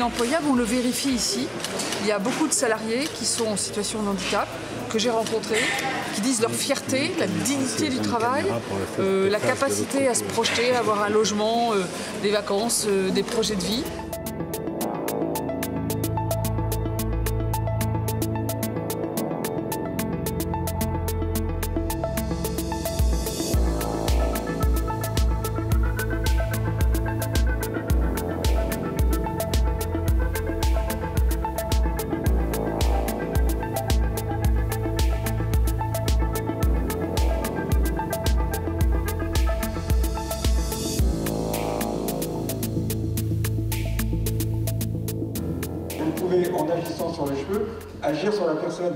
inemployable, on le vérifie ici. Il y a beaucoup de salariés qui sont en situation de handicap, que j'ai rencontrés, qui disent leur fierté, la dignité du travail, euh, la capacité à se projeter, à avoir un logement, euh, des vacances, euh, des projets de vie. En agissant sur les cheveux, agir sur la personne.